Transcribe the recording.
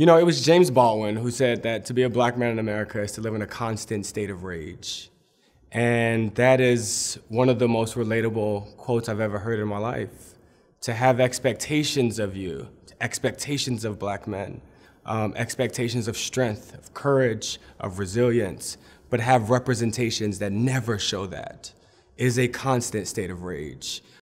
You know, it was James Baldwin who said that to be a black man in America is to live in a constant state of rage. And that is one of the most relatable quotes I've ever heard in my life. To have expectations of you, expectations of black men, um, expectations of strength, of courage, of resilience, but have representations that never show that is a constant state of rage.